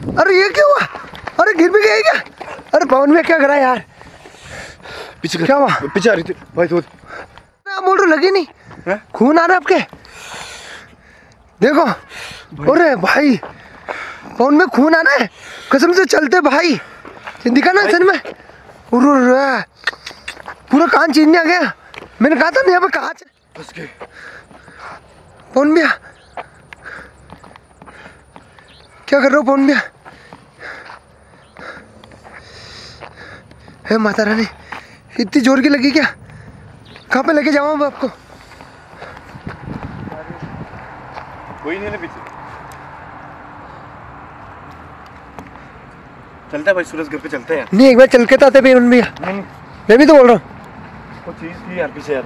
अरे ये क्या हुआ? अरे गिर भी गई क्या? अरे पवन में क्या करा यार? पीछे कर। क्या हुआ? पीछे आ रही थी। भाई तो बोल रहे लगी नहीं। खून आ रहा है आपके। देखो अरे भाई। पवन में खून आ रहा है। कसम से चलते भाई। दिखा ना सर में। पूरा कान चीरने आ गया। मैंने कहा था ना यहाँ पे कहा फंस गए। पवन भैया क्या कर रहे हो पवन भैया? हे माता रानी इतनी ज़ोर की लगी क्या? कहाँ पे लेके जाऊँ मैं आपको? कोई नहीं ना पीछे। चलता है भाई सूरज घर पे चलते हैं। नहीं एक बार चल के तो आते पवन भैया। नहीं नहीं। मैं भी तो बोल रहा हूँ। वो चीज़ थी यार पीछे यार।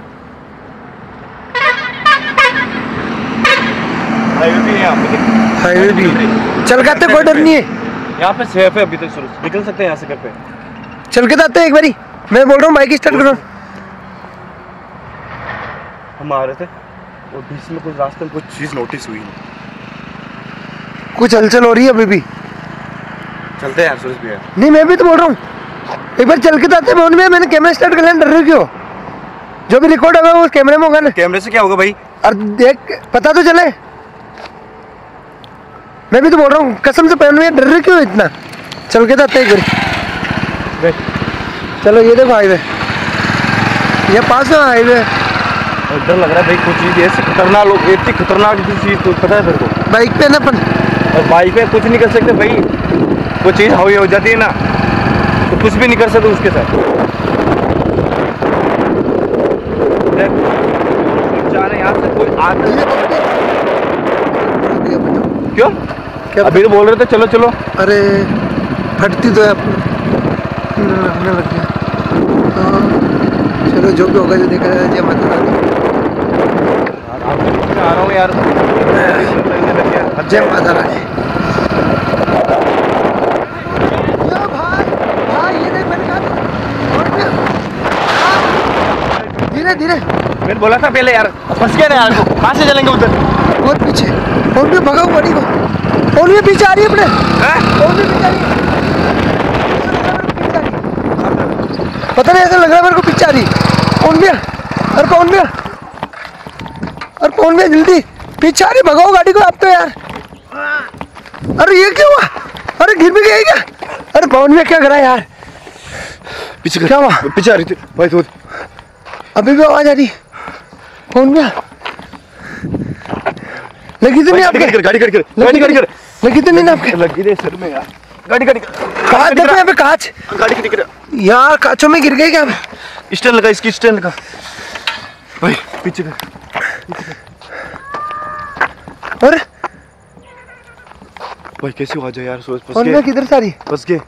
हाईवे भी है यहाँ पे हाईवे भी। चल के आते कोई डर नहीं है। यहाँ पे सेफ़ है अभी तक सूरज निकल सकते हैं यहाँ से घर पे। चल के तो आते हैं एक बारी। मैं बोल रहा हूँ बाइक स्टार्ट करो। हम आ रहे थे और बीच में कुछ रास्ते में कुछ चीज़ नोटिस हुई कुछ हलचल हो रही है अभी भी। चलते हैं यार सूरज भैया। नहीं मैं भी तो बोल रहा हूँ। एक बार चल के तो आते हैं भैया मैंने कैमरा स्टार्ट कर लिया डर रहे क्यों? जो भी रिकॉर्ड होगा वो कैमरे में होगा ना। कैमरे से क्या होगा भाई? और देख पता तो चले। मैं भी तो बोल रहा हूँ कसम से पहन में डर रहे क्यों इतना? चल के तो आते हैं एक बारी। चलो ये देखो हाईवे। ये पास है हाईवे। डर लग रहा है भाई कुछ चीज़ ऐसी खतरनाक लोग इतनी खतरनाक चीज़ तो पता है तेरे को? बाइक पे ना अपन? और बाइक पे कुछ नहीं कर सकते भाई। वो चीज़ हवी हो जाती है ना तो कुछ भी नहीं कर सकते उसके साथ। हैं यहाँ से कोई आ क्यों? क्या अभी तो बोल रहे थे चलो चलो। अरे फटती तो है। लगने लग गया? हाँ, चलो जो भी होगा जो देखा जाए जय माता रानी आ रहा हूँ यार। जय माता रानी? हाँ, धीरे धीरे। मैंने बोला था पहले यार फंस गया ना यार। कहाँ से चलेंगे उधर? बहुत पीछे। और भी भगाओ बड़ी को। और भी पीछे आ रही है अपने। हैं? और भी पीछे आ रही है। पता नहीं ऐसा लग रहा है मेरे को पीछे आ रही कौन भी अरे कौन भी अरे कौन भी जल्दी। पीछे आ रही भगाओ गाड़ी को आप तो यार। अरे ये क्या हुआ? अरे गिर भी गई क्या? अरे पवन में क्या करा यार? पीछे क्या हुआ? पीछे आ रही थी। भाई तो अभी भी आवाज़ आ रही। कौन भी लगी तो नहीं आपके गाड़ी कर गाड़ी गाड़ी कर लगी तो नहीं आपके लगी दे सर में यार। गाड़ी गाड़ी कांच देखो यहाँ पे कांच। गाड़ी की दिख रहा। यार कांचों में गिर गए क्या स्टैंड लगा इसकी स्टैंड लगा। भाई पीछे कर। और? भाई कैसे हो आ जाए यार? सोच फंस फ़ोन में किधर से आ रही फंस गए।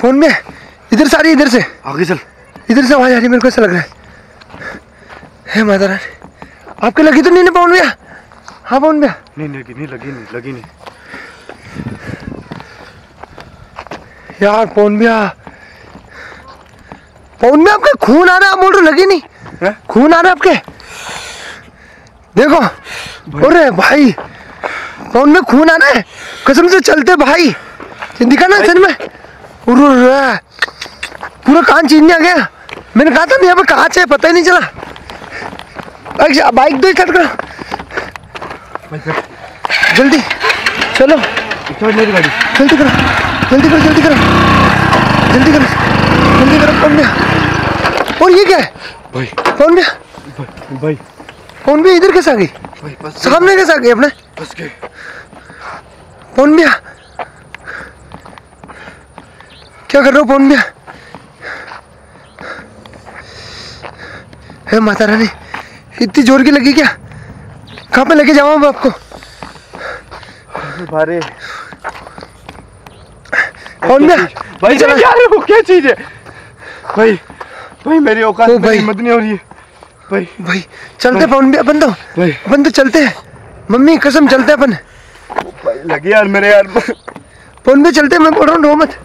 फ़ोन में? इधर से आ रही है, इधर से। आगे चल। इधर से आवाज़ आ रही मेरे को ऐसा लग रहा है। हे माता रानी आपके लगी तो नहीं ना पवन भैया हाँ पवन भैया नहीं नहीं लगी नहीं लगी नहीं लगी नहीं। यार पवन भैया पवन भैया आपके खून आ रहा है बोल रहे लगी नहीं। हैं? खून आ रहा है आपके। देखो अरे भाई पवन में खून आ रहा है। कसम से चलते भाई। दिखा ना सर में पूरा कान चीरने आ गया। मैंने कहा था ना यहाँ पे कहाँ है पता ही नहीं चला। बाइक दो स्टार्ट करो जल्दी। चलो। मेरी गाड़ी जल्दी करो। जल्दी करो जल्दी करो। जल्दी करो। जल्दी करो कौन भैया और ये क्या है? भाई। कौन भैया भाई। कौन भैया इधर कैसे आ गई? सामने कैसे आ गई अपने? गए कौन भैया क्या कर रहे हो कौन भैया हे माता रानी इतनी ज़ोर की लगी क्या? कहाँ पे लेके जाऊँ मैं आपको? भारे। कौन भैया भाई चला यार वो क्या चीज़ है? भाई भाई मेरी औकात में भाई। हिम्मत नहीं हो रही है। भाई। भाई चलते अपन भी अपन तो। भाई। अपन तो चलते हैं। मम्मी कसम चलते अपन। भाई लगी यार मेरे यार। फ़ोन पे चलते मैं बोल रहा हूँ मत।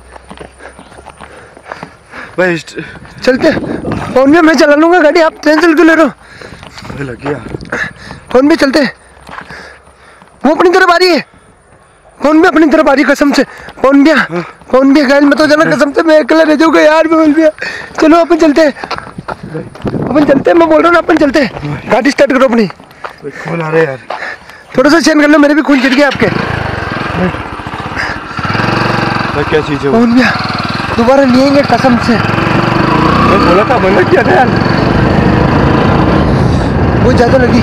भाई चलते फ़ोन पे मैं चला लूँगा गाड़ी। आप टेंशन क्यों ले रहे हो। लगी यार। फ़ोन पे चलते वो अपनी तरफ़ आ रही है। कौन भी अपनी तरफ़ आ रही कसम से। कौन भी कौन भी गाइल मैं तो जाना कसम से मैं अकेला रह जाऊँगा यार मैं बोल दिया। चलो अपन चलते हैं। अपन चलते हैं मैं बोल रहा हूँ अपन चलते हैं। गाड़ी स्टार्ट करो अपनी। कौन आ रहे यार। थोड़ा सा चेंज कर लो मेरे भी खून चिट गया आपके। क्या चीज़ है कौन भी दोबारा आएँगे कसम से। मैं बोला था मना किया था यार। बहुत ज़्यादा लगी।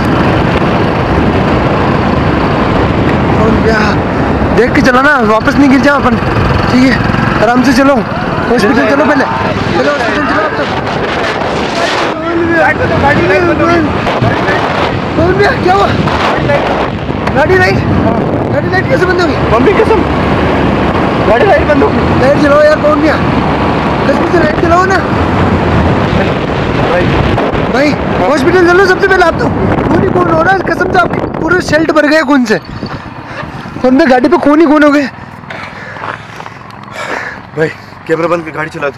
कौन भी देख के चलो ना वापस नहीं गिर जाओ अपन। ठीक है आराम से चलो। हॉस्पिटल चलो पहले। चलो हॉस्पिटल चलो तो कौन क्या हुआ? गाड़ी लाइट गाड़ी लाइट कैसे बंद होगी? मम्मी कसम। गाड़ी लाइट बंद होगी। लाइट चलाओ यार कौन कसम से लाइट चलाओ ना। भाई हॉस्पिटल चलो सबसे पहले आप तो। खून ही रहा है कसम से आपके पूरे शेल्ट भर गए खून से। कौन गाड़ी पे खून ही खून हो गए। भाई कैमरा बंद कर गाड़ी चला